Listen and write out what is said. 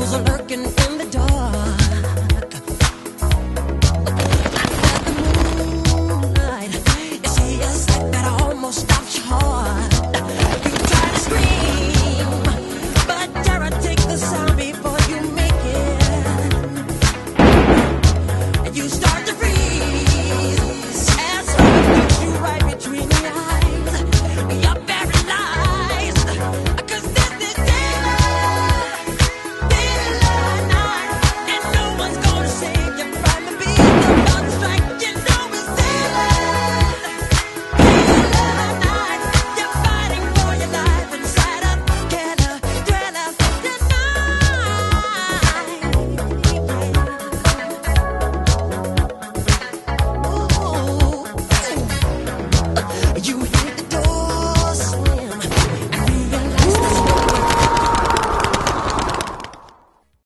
was lurking in the dark.